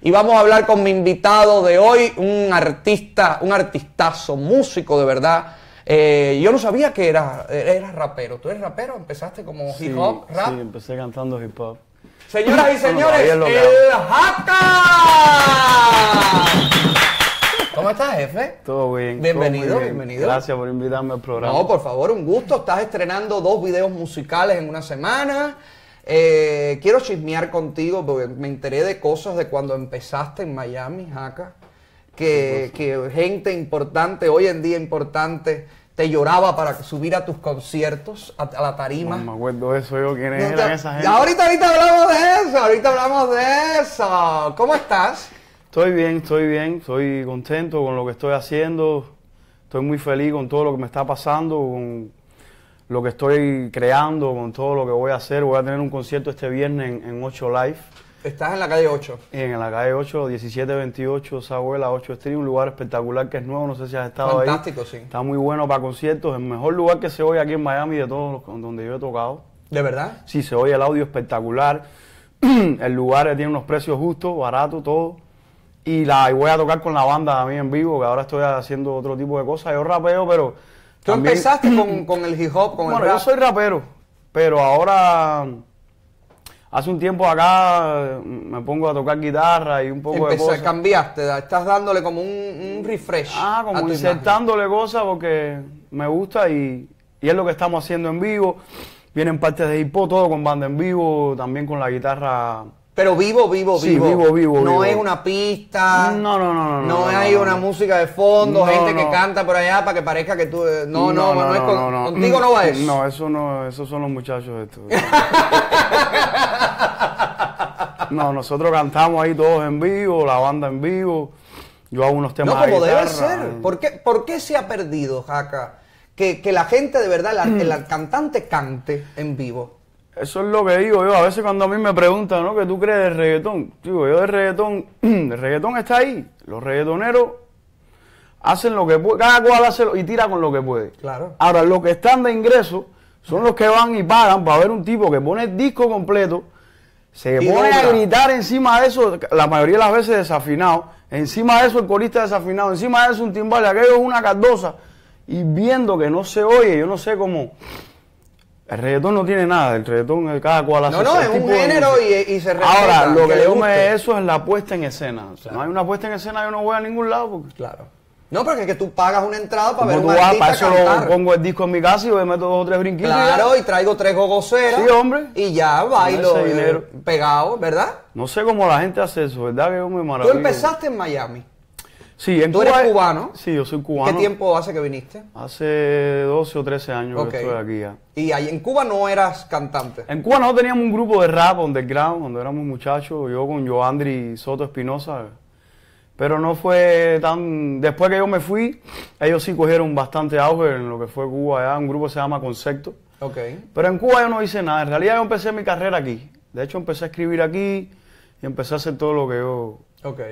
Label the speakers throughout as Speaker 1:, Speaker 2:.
Speaker 1: Y vamos a hablar con mi invitado de hoy, un artista, un artistazo, músico de verdad. Eh, yo no sabía que era, eras rapero. ¿Tú eres rapero? ¿Empezaste como hip hop, rap?
Speaker 2: Sí, empecé cantando hip hop.
Speaker 1: Señoras y señores, el Jaca. ¿Cómo estás, jefe?
Speaker 2: Todo bien.
Speaker 1: Bienvenido,
Speaker 2: todo muy bien.
Speaker 1: bienvenido.
Speaker 2: Gracias por invitarme al programa.
Speaker 1: No, por favor, un gusto. Estás estrenando dos videos musicales en una semana. Eh, quiero chismear contigo porque me enteré de cosas de cuando empezaste en Miami, Jaca. Que, que gente importante, hoy en día importante, te lloraba para subir a tus conciertos, a, a la tarima.
Speaker 2: No me acuerdo de eso, yo quiénes
Speaker 1: No
Speaker 2: eran esa
Speaker 1: Ya
Speaker 2: gente.
Speaker 1: ahorita, ahorita hablamos de eso, ahorita hablamos de eso. ¿Cómo estás?
Speaker 2: Estoy bien, estoy bien, estoy contento con lo que estoy haciendo. Estoy muy feliz con todo lo que me está pasando, con lo que estoy creando, con todo lo que voy a hacer. Voy a tener un concierto este viernes en, en 8 Live,
Speaker 1: Estás en la calle 8.
Speaker 2: en la calle 8, 1728, Sabuela 8 Street, un lugar espectacular que es nuevo, no sé si has estado ahí.
Speaker 1: Fantástico, sí.
Speaker 2: Está muy bueno para conciertos, el mejor lugar que se oye aquí en Miami de todos los donde yo he tocado.
Speaker 1: ¿De verdad?
Speaker 2: Sí, se oye el audio espectacular. el lugar tiene unos precios justos, barato, todo. Y, la, y voy a tocar con la banda también en vivo, que ahora estoy haciendo otro tipo de cosas. Yo rapeo, pero.
Speaker 1: Tú
Speaker 2: también-
Speaker 1: empezaste con, con el hip hop, con
Speaker 2: Bueno,
Speaker 1: el
Speaker 2: yo
Speaker 1: rap.
Speaker 2: soy rapero, pero ahora. Hace un tiempo acá me pongo a tocar guitarra y un poco de
Speaker 1: Empecé-
Speaker 2: cosas.
Speaker 1: cambiaste, estás dándole como un, un refresh.
Speaker 2: Ah,
Speaker 1: a
Speaker 2: como
Speaker 1: imagen.
Speaker 2: insertándole cosas porque me gusta y, y es lo que estamos haciendo en vivo. Vienen partes de hip hop, todo con banda en vivo, también con la guitarra.
Speaker 1: Pero vivo, vivo,
Speaker 2: Sí,
Speaker 1: vivo.
Speaker 2: vivo, vivo,
Speaker 1: No
Speaker 2: vivo.
Speaker 1: es una pista.
Speaker 2: No, no, no, no.
Speaker 1: No,
Speaker 2: no,
Speaker 1: hay
Speaker 2: no,
Speaker 1: una
Speaker 2: no.
Speaker 1: música de fondo,
Speaker 2: No,
Speaker 1: gente que
Speaker 2: no.
Speaker 1: canta por allá para que parezca que tú. eh, No, no, no, es con- contigo no va eso.
Speaker 2: No, eso no, esos son los muchachos estos. no, nosotros cantamos ahí todos en vivo, la banda en vivo. Yo hago unos temas
Speaker 1: No, como
Speaker 2: de
Speaker 1: debe ser. ¿Por qué, por qué se ha perdido, Jaca? Que, que la gente de verdad, la- el cantante cante en vivo.
Speaker 2: Eso es lo que digo yo. A veces cuando a mí me preguntan, ¿no? ¿Qué tú crees del reggaetón? Digo, yo del reggaetón, el reggaetón está ahí. Los reggaetoneros hacen lo que puede, cada cual hace lo- y tira con lo que puede.
Speaker 1: Claro.
Speaker 2: Ahora, los que están de ingreso son los que van y pagan para ver un tipo que pone el disco completo, se
Speaker 1: Y
Speaker 2: pone a gritar encima de eso, la mayoría de las veces desafinado, encima de eso el corista desafinado, encima de eso un timbal, aquello es una cardosa, y viendo que no se oye, yo no sé cómo... El reggaetón no tiene nada, el reggaetón eh, cada cual hace
Speaker 1: No, no, es un género y, y se respeta.
Speaker 2: Ahora, lo que,
Speaker 1: le
Speaker 2: yo
Speaker 1: guste.
Speaker 2: eso es la puesta en escena. O sea, no hay una puesta en escena, yo no voy a ningún lado porque
Speaker 1: Claro. No, porque es que tú pagas una entrada para ver
Speaker 2: como
Speaker 1: un
Speaker 2: tú vas,
Speaker 1: artista
Speaker 2: para eso
Speaker 1: cantar.
Speaker 2: lo pongo el disco en mi casa y me meto dos o tres brinquitos.
Speaker 1: Claro, y traigo tres gogoceras.
Speaker 2: Sí, hombre.
Speaker 1: Y ya bailo eh, pegado, ¿verdad?
Speaker 2: No sé cómo la gente hace eso, ¿verdad? Que yo me
Speaker 1: Tú
Speaker 2: maravillo.
Speaker 1: empezaste en Miami.
Speaker 2: Sí, en
Speaker 1: ¿Tú
Speaker 2: Cuba
Speaker 1: eres
Speaker 2: es-
Speaker 1: cubano?
Speaker 2: Sí, yo soy cubano.
Speaker 1: ¿Qué tiempo hace que viniste?
Speaker 2: Hace 12 o 13 años que estoy aquí ya.
Speaker 1: Y ahí en Cuba no eras cantante.
Speaker 2: En Cuba nosotros teníamos un grupo de rap underground cuando éramos muchachos, yo con Joandri Soto Espinosa, pero no fue tan... Después que yo me fui, ellos sí cogieron bastante auge en lo que fue Cuba allá, un grupo que se llama Concepto.
Speaker 1: Ok.
Speaker 2: Pero en Cuba yo no hice nada, en realidad yo empecé mi carrera aquí. De hecho empecé a escribir aquí y empecé a hacer todo lo que yo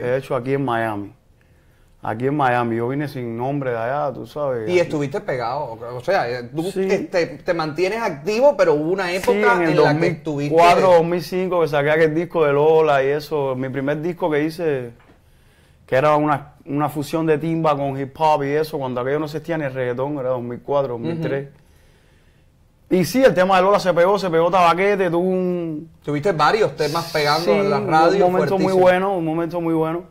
Speaker 2: he hecho aquí en Miami. Aquí en Miami, yo vine sin nombre de allá, tú sabes.
Speaker 1: Y
Speaker 2: aquí.
Speaker 1: estuviste pegado. O sea, eh, tú
Speaker 2: Sí.
Speaker 1: te, te mantienes activo, pero hubo una
Speaker 2: Sí,
Speaker 1: época
Speaker 2: en el
Speaker 1: en, la que estuviste.
Speaker 2: 2004, 2005 que saqué aquel disco de Lola y eso, mi primer disco que hice, que era una, una fusión de timba con hip hop y eso, cuando aquello no existía ni el reggaetón, era 2004, 2003. Y sí, el tema de Lola se pegó, se pegó tabaquete, tuvo un...
Speaker 1: Tuviste varios temas pegando
Speaker 2: sí,
Speaker 1: en la radio.
Speaker 2: un momento muy
Speaker 1: fuertísimo.
Speaker 2: bueno, un momento muy bueno.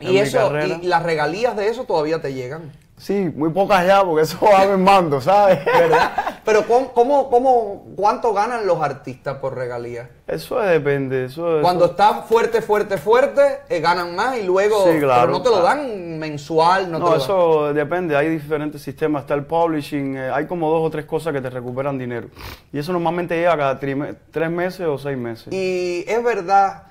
Speaker 2: En
Speaker 1: Y eso, y las regalías de eso todavía te llegan.
Speaker 2: Sí, muy pocas ya, porque eso va mermando, ¿sabes?
Speaker 1: ¿Verdad? Pero ¿cómo, cómo, cuánto ganan los artistas por regalías?
Speaker 2: Eso depende, eso es...
Speaker 1: Cuando estás fuerte, fuerte, fuerte, eh, ganan más y luego.
Speaker 2: Sí, claro.
Speaker 1: Pero no te lo dan mensual, no, te
Speaker 2: No,
Speaker 1: lo dan.
Speaker 2: eso depende, hay diferentes sistemas, está el publishing, eh, hay como dos o tres cosas que te recuperan dinero. Y eso normalmente llega cada tres meses o seis meses.
Speaker 1: Y es verdad,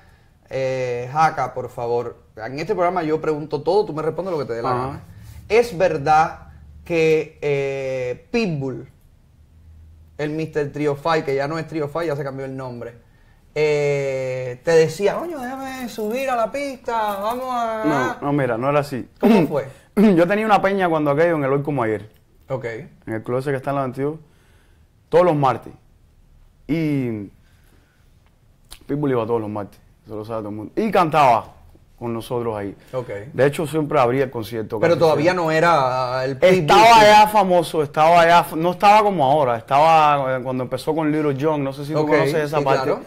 Speaker 1: eh, Jaca, por favor, en este programa yo pregunto todo, tú me respondes lo que te dé la
Speaker 2: Ajá.
Speaker 1: gana. Es verdad que eh, Pitbull, el Mr. Trio Five, que ya no es Trio Five, ya se cambió el nombre, eh, te decía, coño, déjame subir a la pista, vamos a...
Speaker 2: No, no, mira, no era así.
Speaker 1: ¿Cómo fue?
Speaker 2: Yo tenía una peña cuando aquello en el hoy como ayer,
Speaker 1: Ok.
Speaker 2: en el club ese que está en la 22, todos los martes. Y Pitbull iba todos los martes, eso lo sabe todo el mundo. Y cantaba con nosotros ahí.
Speaker 1: Ok.
Speaker 2: De hecho, siempre abría el concierto.
Speaker 1: Pero todavía no era el Pitbull.
Speaker 2: Estaba ya famoso, estaba ya, no estaba como ahora, estaba eh, cuando empezó con Little John, no sé si tú
Speaker 1: Ok,
Speaker 2: conoces esa
Speaker 1: sí,
Speaker 2: parte,
Speaker 1: claro.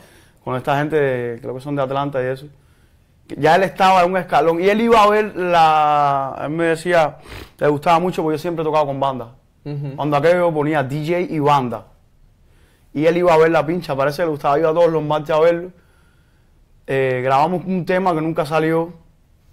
Speaker 2: con esta gente, de- creo que son de Atlanta y eso. Ya él estaba en un escalón y él iba a ver la, él me decía, le gustaba mucho porque yo siempre he tocado con banda.
Speaker 1: Ujú.
Speaker 2: Cuando aquello ponía DJ y banda. Y él iba a ver la pincha, parece que le gustaba, iba a todos los martes a verlo. Eh, grabamos un tema que nunca salió.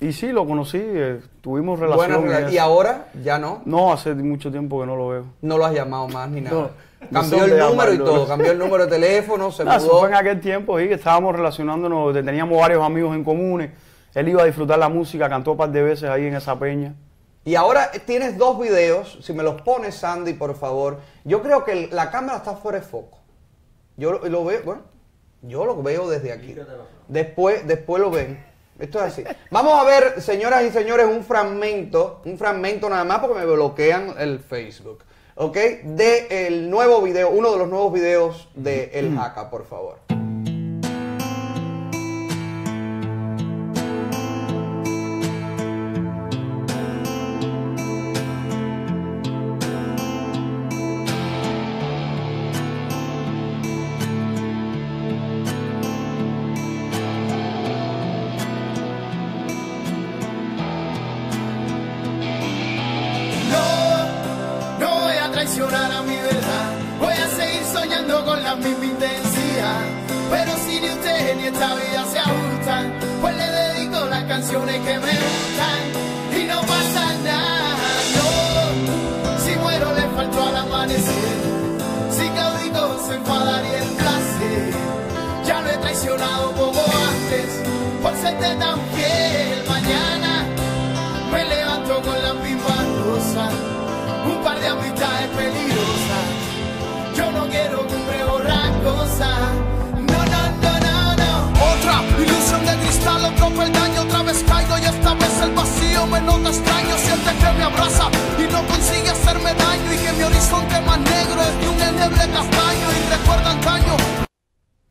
Speaker 2: Y sí, lo conocí, eh, tuvimos
Speaker 1: Buena
Speaker 2: relación.
Speaker 1: rela-
Speaker 2: eso.
Speaker 1: y ahora ya no.
Speaker 2: No, hace mucho tiempo que no lo veo.
Speaker 1: No lo has llamado más ni nada.
Speaker 2: No, no
Speaker 1: cambió el número y
Speaker 2: llamarlo,
Speaker 1: todo.
Speaker 2: ¿no?
Speaker 1: Cambió el número de teléfono, se
Speaker 2: eso
Speaker 1: mudó.
Speaker 2: fue en aquel tiempo, sí, que estábamos relacionándonos, te- teníamos varios amigos en comunes. Él iba a disfrutar la música, cantó un par de veces ahí en esa peña.
Speaker 1: Y ahora tienes dos videos. Si me los pones, Sandy, por favor. Yo creo que la cámara está fuera de foco. Yo lo, lo veo, bueno, yo lo veo desde aquí. Después, después lo ven. Esto es así. Vamos a ver, señoras y señores, un fragmento, un fragmento nada más porque me bloquean el Facebook. ¿Ok? De el nuevo video, uno de los nuevos videos de El Haka, por favor.
Speaker 3: Vacío me nota extraño. Siente que me abraza y no consigue hacerme daño y que mi horizonte más negro es de un endeble castaño y recuerda antaño.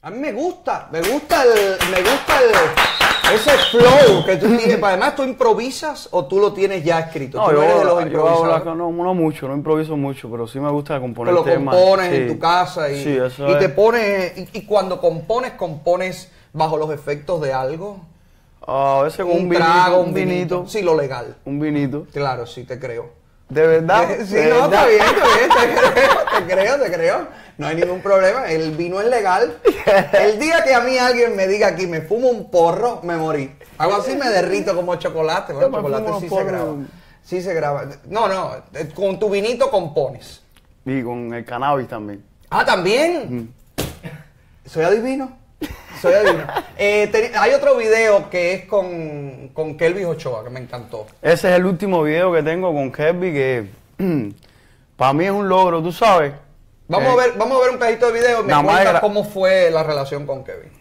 Speaker 1: A mí me gusta, me gusta el, me gusta el, ese flow que tú tienes. Además, ¿tú improvisas o tú lo tienes ya escrito?
Speaker 2: No,
Speaker 1: tú
Speaker 2: yo,
Speaker 1: eres de los improvisadores.
Speaker 2: no, no mucho, no improviso mucho, pero sí me gusta componer
Speaker 1: lo
Speaker 2: temas.
Speaker 1: compones en tu casa y,
Speaker 2: Sí, eso
Speaker 1: y te
Speaker 2: es.
Speaker 1: pones y, y cuando compones compones bajo los efectos de algo
Speaker 2: A veces con un,
Speaker 1: un
Speaker 2: vinito,
Speaker 1: trago
Speaker 2: un vinito,
Speaker 1: sí lo legal.
Speaker 2: Un vinito.
Speaker 1: claro sí te creo.
Speaker 2: De verdad.
Speaker 1: sí
Speaker 2: de
Speaker 1: no está bien está bien te creo te creo te creo. No hay ningún problema el vino es legal. El día que a mí alguien me diga aquí me fumo un porro me morí. Algo así me derrito como chocolate bueno, chocolate sí se graba. Sí se graba. No no eh, con tu vinito compones
Speaker 2: Y con el cannabis también.
Speaker 1: Ah, también. Soy adivino. Soy adivino. Eh, hay otro video que es con, con Kelvin Ochoa, que me encantó.
Speaker 2: Ese es el último video que tengo con Kirby que para mí es un logro, tú sabes.
Speaker 1: Vamos,
Speaker 2: Eh,
Speaker 1: a ver, vamos a ver un pedacito de video y me cuentas cómo fue la relación con Kevin.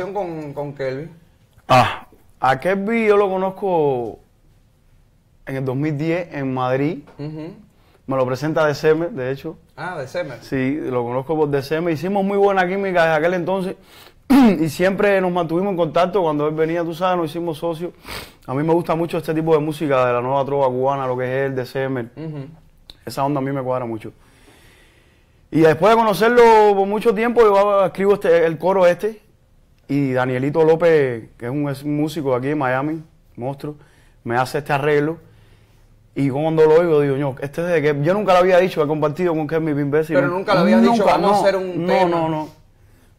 Speaker 1: Relación con, con Kelvin?
Speaker 2: Ah, a Kirby yo lo conozco en el 2010 en Madrid.
Speaker 1: Ujú.
Speaker 2: Me lo presenta DCM, de hecho.
Speaker 1: Ah, de Semer.
Speaker 2: Sí, lo conozco por DCM. Hicimos muy buena química desde aquel entonces. y siempre nos mantuvimos en contacto. Cuando él venía, tú sabes, nos hicimos socios. A mí me gusta mucho este tipo de música de la nueva trova cubana, lo que es él, de Semer. Esa onda a mí me cuadra mucho. Y después de conocerlo por mucho tiempo, yo escribo este, el coro este. Y Danielito López, que es un, es un músico de aquí en Miami, monstruo, me hace este arreglo. Y cuando lo oigo, digo, yo, este es de que yo nunca lo había dicho, he compartido con Kevin Imbécil.
Speaker 1: Pero nunca lo habías dicho, vamos a hacer un
Speaker 2: no,
Speaker 1: tema.
Speaker 2: No, no,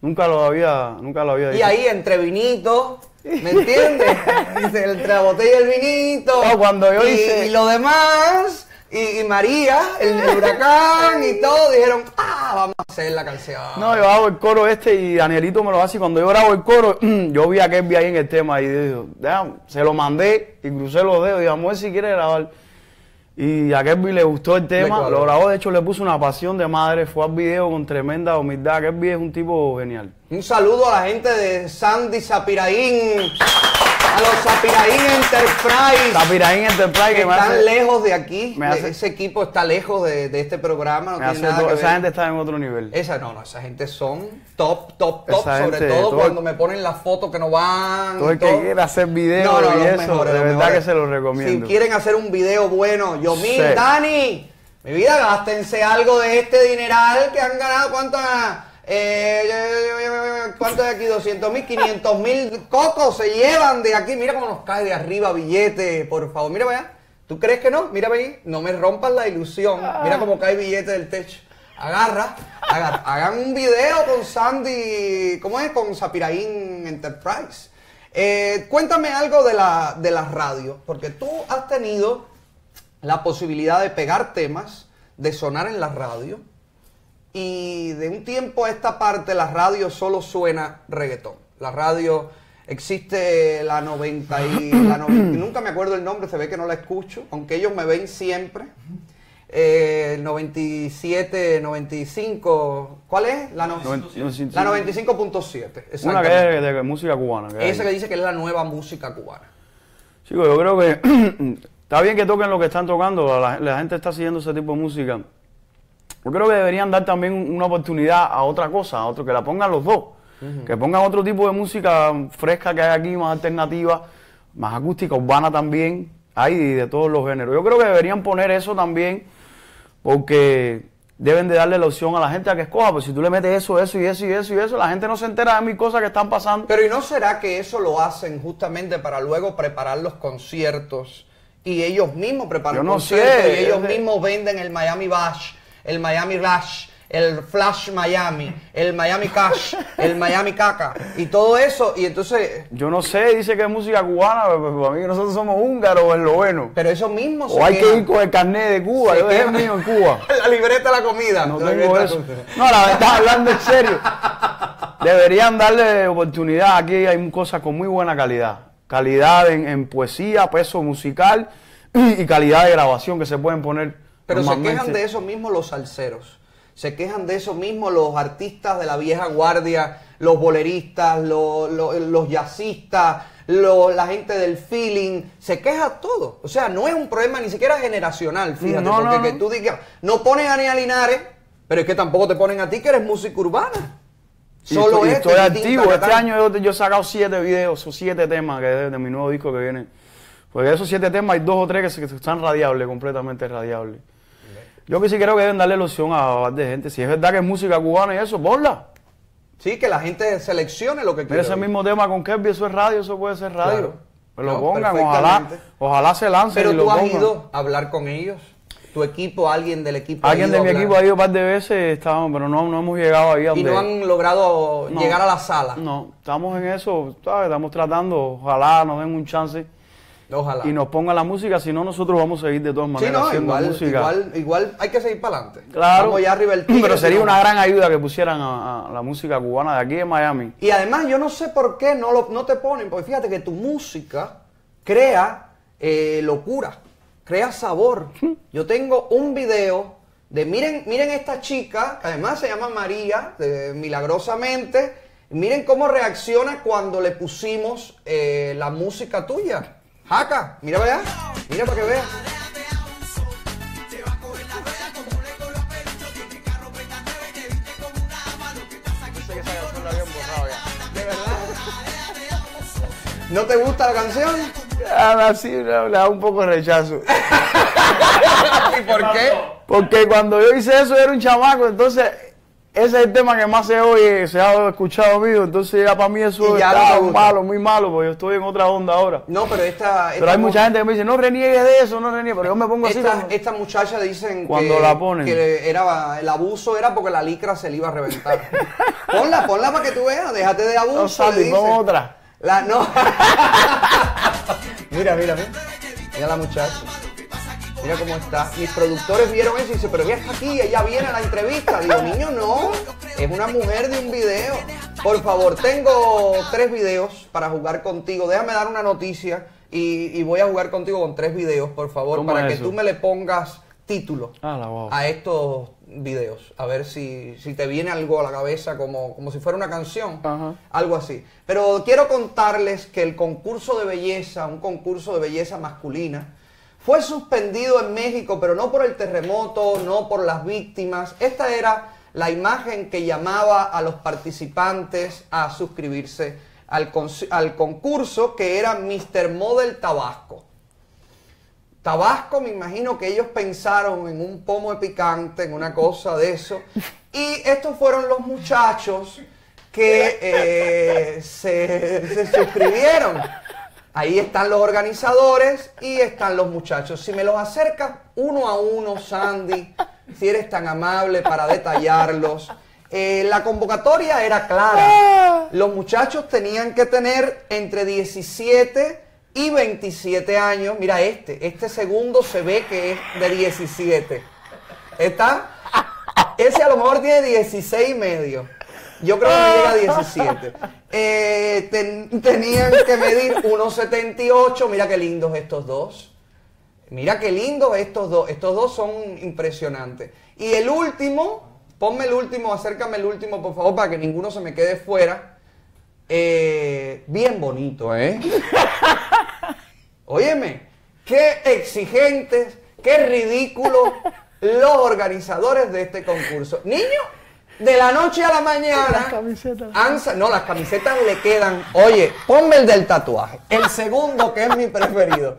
Speaker 2: Nunca lo había, nunca lo había
Speaker 1: Y
Speaker 2: dicho.
Speaker 1: ahí entre vinito, ¿me entiendes? Dice, entre la botella y el vinito.
Speaker 2: No, cuando yo
Speaker 1: y,
Speaker 2: hice-
Speaker 1: y lo demás, y, y María, el, el huracán y todo, dijeron, ah, vamos a hacer la canción.
Speaker 2: No, yo hago el coro este y Danielito me lo hace. Y cuando yo grabo el coro, yo vi a Kevin ahí en el tema y "Déjame", se lo mandé y crucé los dedos y dije, amor, si quiere grabar. Y a Kevin le gustó el tema, lo grabó, de hecho le puso una pasión de madre, fue al video con tremenda humildad. Kevin es un tipo genial.
Speaker 1: Un saludo a la gente de Sandy Zapiraín, a los Zapiraín Enterprise.
Speaker 2: Tapiraín Enterprise
Speaker 1: que
Speaker 2: que
Speaker 1: están
Speaker 2: hace,
Speaker 1: lejos de aquí,
Speaker 2: me
Speaker 1: de-
Speaker 2: hace-
Speaker 1: ese equipo está lejos de, de este programa, no tiene
Speaker 2: hace
Speaker 1: nada que
Speaker 2: esa
Speaker 1: ver.
Speaker 2: gente está en otro nivel.
Speaker 1: Esa no, no, esa gente son top, top, top,
Speaker 2: Esa
Speaker 1: sobre
Speaker 2: gente,
Speaker 1: todo
Speaker 2: todo-
Speaker 1: cuando me ponen las fotos que no van.
Speaker 2: Todo
Speaker 1: y
Speaker 2: el que quiera hacer video y
Speaker 1: los
Speaker 2: eso,
Speaker 1: mejores,
Speaker 2: de
Speaker 1: los
Speaker 2: verdad
Speaker 1: mejores.
Speaker 2: que se los recomiendo.
Speaker 1: Si quieren hacer un video bueno, yo
Speaker 2: Sí.
Speaker 1: Dani, mi vida, gástense algo de este dineral que han ganado, ¿cuánto han eh, ¿Cuánto aquí? 200 mil, 500 mil cocos se llevan de aquí. Mira cómo nos cae de arriba billete, por favor. Mira allá. ¿Tú crees que no? Mira ahí. No me rompas la ilusión. Mira cómo cae billete del techo. Agarra, agarra. Hagan un video con Sandy, ¿cómo es? Con Sapiraín Enterprise. Eh, cuéntame algo de la, de la radio, porque tú has tenido la posibilidad de pegar temas, de sonar en la radio, y de un tiempo a esta parte la radio solo suena reggaetón. La radio existe la 90 y la 90 y nunca me acuerdo el nombre, se ve que no la escucho, aunque ellos me ven siempre. Eh, el 97, 95, ¿cuál es? La, no-
Speaker 2: Noven- noventa-
Speaker 1: la 95.7.
Speaker 2: Una que es de, de música cubana. que hay.
Speaker 1: Esa que dice que es la nueva música cubana.
Speaker 2: Chicos, yo creo que está bien que toquen lo que están tocando, la, la gente está siguiendo ese tipo de música. Yo creo que deberían dar también una oportunidad a otra cosa, a otro, que la pongan los dos. Que pongan otro tipo de música fresca que hay aquí, más alternativa, más acústica, urbana también. Hay de todos los géneros. Yo creo que deberían poner eso también, porque deben de darle la opción a la gente a que escoja. Pues si tú le metes eso, eso y eso y eso y eso, la gente no se entera de mil cosas que están pasando.
Speaker 1: Pero ¿y no será que eso lo hacen justamente para luego preparar los conciertos y ellos mismos preparan
Speaker 2: Yo no
Speaker 1: conciertos
Speaker 2: sé,
Speaker 1: y ellos mismos venden el Miami Bash, el Miami Rush, el Flash Miami, el Miami Cash, el Miami Caca y todo eso y entonces,
Speaker 2: Yo no sé, dice que es música cubana, pero para mí nosotros somos húngaros o eslovenos.
Speaker 1: pero eso mismo
Speaker 2: O hay que ir con el carnet de Cuba, yo dejé el mío en Cuba.
Speaker 1: la libreta de la comida.
Speaker 2: No
Speaker 1: la
Speaker 2: tengo eso. No, la verdad, hablando en serio. Deberían darle oportunidad. Aquí hay cosas con muy buena calidad. Calidad en, en poesía, peso musical y calidad de grabación que se pueden poner.
Speaker 1: Pero se quejan de eso mismo los salseros. Se quejan de eso mismo los artistas de la vieja guardia, los boleristas, los, los, los jazzistas, la gente del feeling. Se queja todo. O sea, no es un problema ni siquiera generacional, fíjate.
Speaker 2: No, no,
Speaker 1: porque
Speaker 2: no.
Speaker 1: que tú digas, no ponen a Nia Linares, pero es que tampoco te ponen a ti que eres música urbana.
Speaker 2: Y
Speaker 1: Solo
Speaker 2: estoy, y
Speaker 1: es
Speaker 2: estoy activo. Este año yo, yo he sacado siete videos o siete temas que de mi nuevo disco que viene. Porque de esos siete temas hay dos o tres que están radiables, completamente radiables. Yo que sí creo que deben darle opción a más de gente. Si es verdad que es música cubana y eso, ponla.
Speaker 1: Sí, que la gente seleccione lo que quiere.
Speaker 2: ese
Speaker 1: oír.
Speaker 2: mismo tema con Kirby, eso es radio, eso puede ser radio.
Speaker 1: Claro.
Speaker 2: Pues lo
Speaker 1: No,
Speaker 2: pongan, ojalá, ojalá se lancen
Speaker 1: Pero
Speaker 2: y lo
Speaker 1: tú has
Speaker 2: pongan.
Speaker 1: ido a hablar con ellos. Tu equipo, alguien del equipo.
Speaker 2: Alguien de
Speaker 1: a
Speaker 2: mi
Speaker 1: hablar.
Speaker 2: equipo ha ido un par de veces, estábamos, pero no, no hemos llegado ahí a
Speaker 1: Y
Speaker 2: donde...
Speaker 1: no han logrado
Speaker 2: No.
Speaker 1: llegar a la sala.
Speaker 2: No, estamos en eso, ¿sabes? estamos tratando, ojalá nos den un chance
Speaker 1: Ojalá.
Speaker 2: y nos pongan la música, si no nosotros vamos a seguir de todas
Speaker 1: sí,
Speaker 2: maneras
Speaker 1: no,
Speaker 2: haciendo
Speaker 1: igual,
Speaker 2: música.
Speaker 1: igual, igual hay que seguir para adelante.
Speaker 2: Claro,
Speaker 1: Vamos ya arriba del tigre,
Speaker 2: pero sería una gran ayuda que pusieran a, a la música cubana de aquí en Miami.
Speaker 1: Y además yo no sé por qué no, lo, no te ponen, porque fíjate que tu música crea eh, locura, crea sabor. Yo tengo un video de, miren, miren esta chica, que además se llama María, de- milagrosamente, miren cómo reacciona cuando le pusimos eh, la música tuya. Jaca, mira para allá, mira para que veas.
Speaker 2: Dice que esa canción la habían borrado ya.
Speaker 1: ¿De ¿No te gusta la canción?
Speaker 2: Ah, sí, le da un poco de rechazo.
Speaker 1: ¿Y por qué?
Speaker 2: Porque cuando yo hice eso era un chamaco, entonces ese es el tema que más se oye, se ha escuchado mío, entonces ya para mí eso
Speaker 1: gusta.
Speaker 2: malo, muy malo, porque yo estoy en otra onda ahora.
Speaker 1: No, pero esta.
Speaker 2: Pero hay mucha gente que me dice, no reniegues de eso, no reniegues, pero yo me pongo así
Speaker 1: Esta,
Speaker 2: como-
Speaker 1: esta muchacha dicen
Speaker 2: Cuando
Speaker 1: que,
Speaker 2: la ponen.
Speaker 1: que era, el abuso era porque la licra se le iba a reventar. ponla, ponla para que tú veas, déjate de abuso.
Speaker 2: No,
Speaker 1: le
Speaker 2: pon otra.
Speaker 1: La, no. mira, mira, mira. Mira la muchacha. Mira cómo está. Mis productores vieron eso y dicen, pero ella está aquí, ella viene a la entrevista. Digo, niño, no. Es una mujer de un video. Por favor, tengo tres videos para jugar contigo. Déjame dar una noticia y, y voy a jugar contigo con tres videos, por favor,
Speaker 2: ¿Cómo
Speaker 1: para
Speaker 2: es
Speaker 1: que tú me le pongas título
Speaker 2: Ah, la
Speaker 1: a estos videos. A ver si, si te viene algo a la cabeza como, como si fuera una canción.
Speaker 2: Ajá.
Speaker 1: Algo así. Pero quiero contarles que el concurso de belleza, un concurso de belleza masculina, fue suspendido en México, pero no por el terremoto, no por las víctimas. Esta era la imagen que llamaba a los participantes a suscribirse al, concurso que era Mr. Model Tabasco. Tabasco, me imagino que ellos pensaron en un pomo de picante, en una cosa de eso. Y estos fueron los muchachos que eh, se suscribieron. Ahí están los organizadores y están los muchachos. Si me los acercas uno a uno, Sandy, si eres tan amable para detallarlos. Eh, la convocatoria era clara. Los muchachos tenían que tener entre 17 y 27 años. Mira este, este segundo se ve que es de 17. ¿Está? Ese a lo mejor tiene 16 y medio. Yo creo que llega a 17. Eh, ten- tenían que medir 1,78. Mira qué lindos estos dos. Mira qué lindos estos dos. Estos dos son impresionantes. Y el último, ponme el último, acércame el último, por favor, para que ninguno se me quede fuera. Eh, bien bonito, ¿eh? Óyeme, qué exigentes, qué ridículos los organizadores de este concurso. Niño, de la noche a la mañana.
Speaker 2: Las camisetas.
Speaker 1: no, las camisetas le quedan. Oye, ponme el del tatuaje. El segundo, que es mi preferido.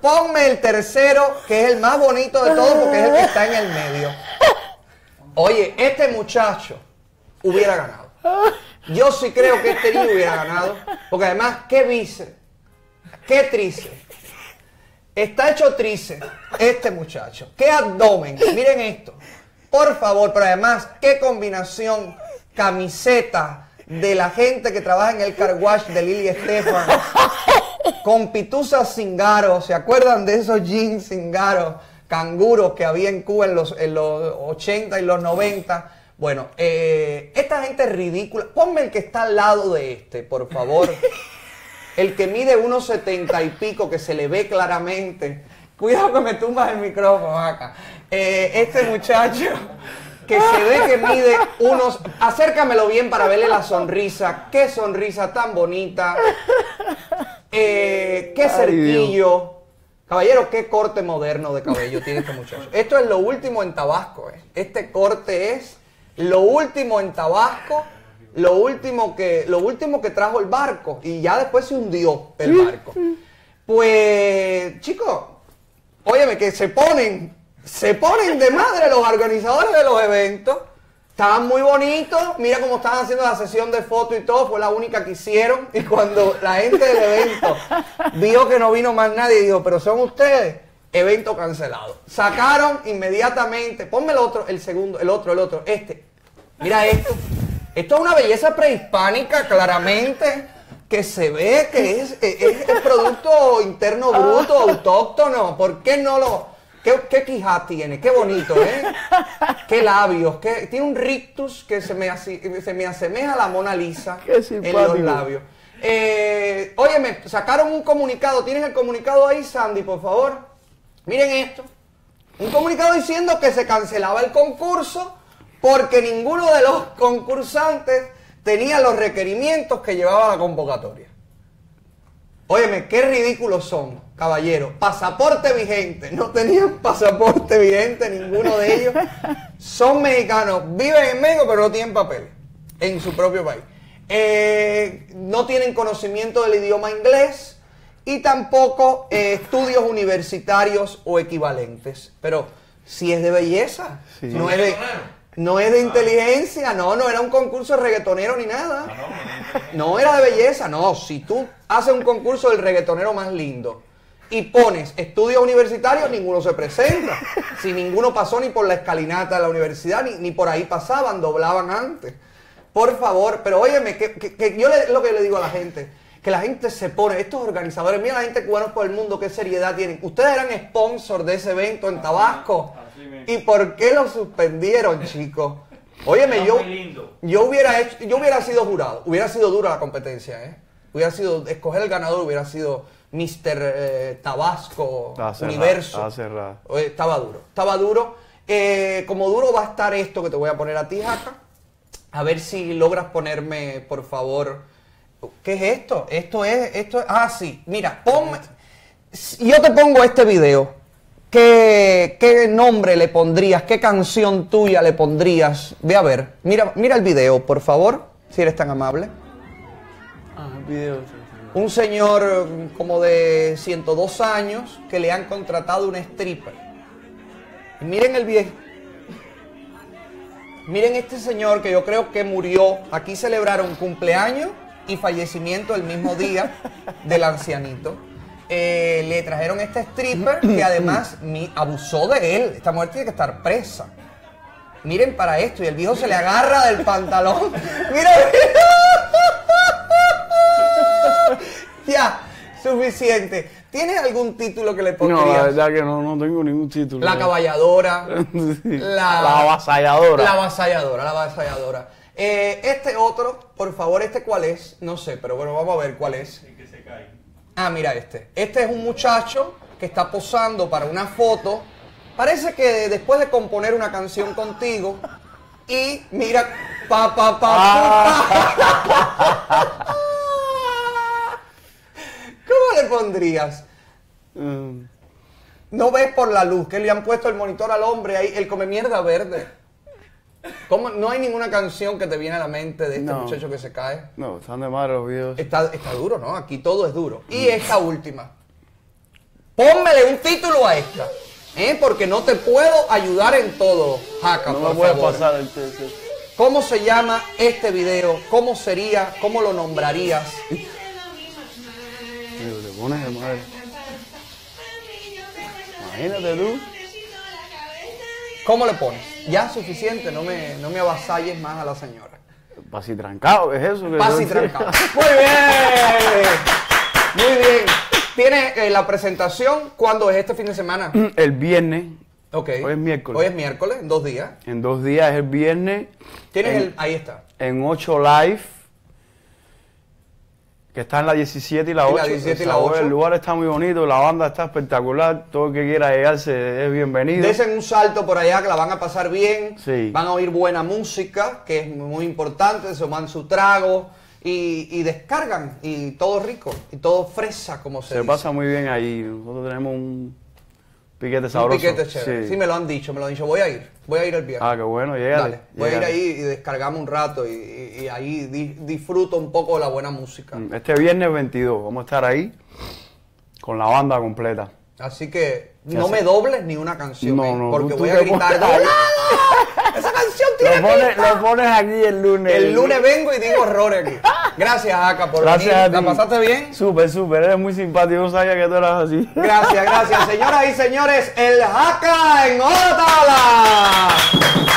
Speaker 1: Ponme el tercero, que es el más bonito de todos, porque es el que está en el medio. Oye, este muchacho hubiera ganado. Yo sí creo que este niño hubiera ganado. Porque además, qué vice, qué trice. Está hecho trice este muchacho. Qué abdomen. Miren esto. Por favor, pero además, qué combinación camiseta de la gente que trabaja en el car wash de Lili Estefan con Pitusa Zingaro. ¿Se acuerdan de esos jeans Zingaro, canguros que había en Cuba en los, en los 80 y los 90? Bueno, eh, esta gente es ridícula. Ponme el que está al lado de este, por favor. El que mide unos 70 y pico, que se le ve claramente. Cuidado que me tumbas el micrófono acá. Eh, este muchacho que se ve que mide unos... Acércamelo bien para verle la sonrisa. Qué sonrisa tan bonita. Eh, qué cerquillo. Caballero, qué corte moderno de cabello tiene este muchacho. Esto es lo último en Tabasco. eh. Este corte es lo último en Tabasco, lo último que, lo último que trajo el barco. Y ya después se hundió el barco. Pues, chicos, óyeme, que se ponen, se ponen de madre los organizadores de los eventos. Estaban muy bonitos, mira cómo estaban haciendo la sesión de fotos y todo, fue la única que hicieron. Y cuando la gente del evento vio que no vino más nadie, dijo, pero son ustedes, evento cancelado. Sacaron inmediatamente, ponme el otro, el segundo, el otro, el otro, este. Mira esto. Esto es una belleza prehispánica, claramente, que se ve que es, es, es el producto interno bruto, autóctono. ¿Por qué no lo.? ¿Qué, qué quijá tiene? Qué bonito, ¿eh? Qué labios. Qué, tiene un rictus que se me, se me asemeja a la Mona Lisa en los labios. Eh, óyeme, sacaron un comunicado. ¿Tienes el comunicado ahí, Sandy, por favor? Miren esto. Un comunicado diciendo que se cancelaba el concurso porque ninguno de los concursantes tenía los requerimientos que llevaba la convocatoria. Óyeme, qué ridículos son, caballero. Pasaporte vigente. No tenían pasaporte vigente ninguno de ellos. Son mexicanos, viven en México, pero no tienen papeles en su propio país. eh, no tienen conocimiento del idioma inglés y tampoco eh, estudios universitarios o equivalentes. Pero si es de belleza,
Speaker 2: Sí.
Speaker 1: no, es de, no es de inteligencia, no, no era un concurso de reggaetonero ni nada. No era de belleza, no. Si tú haces un concurso del reggaetonero más lindo y pones estudios universitarios, ninguno se presenta. Si ninguno pasó ni por la escalinata de la universidad, ni, ni por ahí pasaban, doblaban antes. Por favor, pero óyeme, que, que- que yo le- lo que le digo a la gente, que la gente se pone, estos organizadores, mira la gente cubana por el mundo, qué seriedad tienen. Ustedes eran sponsor de ese evento en Tabasco. ¿Y por qué lo suspendieron, chicos? Óyeme, yo, yo hubiera hecho, yo hubiera sido jurado, hubiera sido dura la competencia, ¿eh? Hubiera sido, escoger el ganador hubiera sido Mr. eh, Tabasco Universo.
Speaker 2: estaba cerrada.
Speaker 1: Oye, estaba duro, estaba duro. Eh, como duro va a estar esto que te voy a poner a ti, Jaca. A ver si logras ponerme, por favor. ¿Qué es esto? Esto es, esto es. Ah, sí. Mira, ponme. Yo te pongo este video. ¿Qué, qué nombre le pondrías? ¿Qué canción tuya le pondrías? Ve a ver. Mira, mira el video, por favor, si eres tan amable.
Speaker 2: Ah, el video.
Speaker 1: Un señor mm, como de 102 años que le han contratado un stripper. Y miren el viejo. Miren este señor que yo creo que murió. Aquí celebraron cumpleaños y fallecimiento el mismo día del ancianito. Eh, le trajeron este stripper que además mi- abusó de él. Esta mujer tiene que estar presa. Miren para esto. Y el viejo se le agarra del pantalón. Mira. ya, suficiente. ¿Tienes algún título que le
Speaker 2: No,
Speaker 1: pondrías?
Speaker 2: la verdad que no, no tengo ningún título.
Speaker 1: La caballadora.
Speaker 2: Sí.
Speaker 1: La-
Speaker 2: La avasalladora.
Speaker 1: La avasalladora, la avasalladora. Eh, este otro, por favor, ¿este cuál es? No sé, pero bueno, vamos a ver cuál es. Ah, mira este. Este es un muchacho que está posando para una foto. Parece que después de componer una canción contigo y mira, pa, pa, pa, pa. ¿Cómo le pondrías?
Speaker 2: Mm,
Speaker 1: No ves por la luz que le han puesto el monitor al hombre ahí, el come mierda verde. ¿Cómo? No hay ninguna canción que te viene a la mente de este
Speaker 2: No.
Speaker 1: muchacho que se cae.
Speaker 2: No, están de madre los videos.
Speaker 1: Está, está duro, ¿no? Aquí todo es duro. Y esta última. Pónmele un título a esta. ¿eh? Porque no te puedo ayudar en todo, Jaca,
Speaker 2: No
Speaker 1: por
Speaker 2: me
Speaker 1: favor.
Speaker 2: pasar el.
Speaker 1: ¿Cómo se llama este video? ¿Cómo sería? ¿Cómo lo nombrarías?
Speaker 2: Digo, te pones de madre. Imagínate tú.
Speaker 1: ¿Cómo le pones? Ya suficiente, no me, no me avasalles más a la señora.
Speaker 2: Pasi trancado, ¿qué es eso? Que
Speaker 1: y trancado. Muy bien. Muy bien. ¿Tiene eh, la presentación? ¿Cuándo es este fin de semana?
Speaker 2: El viernes,
Speaker 1: Ok.
Speaker 2: Hoy es miércoles.
Speaker 1: Hoy es miércoles, en dos días.
Speaker 2: en dos días es el viernes,
Speaker 1: Tienes
Speaker 2: En-
Speaker 1: el. Ahí está.
Speaker 2: en 8 live, que está en la 17 y la
Speaker 1: En
Speaker 2: 8.
Speaker 1: la 17 y la
Speaker 2: sabor,
Speaker 1: 8.
Speaker 2: El lugar está muy bonito, la banda está espectacular, todo el que quiera llegarse es bienvenido.
Speaker 1: Desen un salto por allá que la van a pasar bien.
Speaker 2: Sí.
Speaker 1: Van a oír buena música, que es muy importante. Se toman su trago y, y descargan. Y todo rico. Y todo fresa, como se,
Speaker 2: Se
Speaker 1: dice.
Speaker 2: pasa muy bien ahí, nosotros tenemos un piquete
Speaker 1: Un
Speaker 2: sabroso.
Speaker 1: piquete chévere. Sí.
Speaker 2: Sí.
Speaker 1: me lo han dicho, me lo han dicho. Voy a ir. Voy a ir el viernes.
Speaker 2: Ah, qué bueno, llegale.
Speaker 1: Dale, voy a ir ahí y descargamos un rato y, y- y ahí di- disfruto un poco de la buena música.
Speaker 2: Este viernes 22, vamos a estar ahí con la banda completa.
Speaker 1: Así que no
Speaker 2: hace-
Speaker 1: me dobles ni una canción,
Speaker 2: No,
Speaker 1: ¿eh?
Speaker 2: no,
Speaker 1: porque
Speaker 2: tú- tú
Speaker 1: voy a gritar.
Speaker 2: Lo,
Speaker 1: pone,
Speaker 2: lo pones aquí el lunes.
Speaker 1: El lunes vengo y digo horrores aquí. Gracias, Aca, por
Speaker 2: gracias
Speaker 1: venir.
Speaker 2: A
Speaker 1: ¿La pasaste bien?
Speaker 2: Súper, súper. Eres muy simpático. No sabía que tú eras así.
Speaker 1: Gracias, gracias. Señoras y señores, el Aca en Hora Tabla.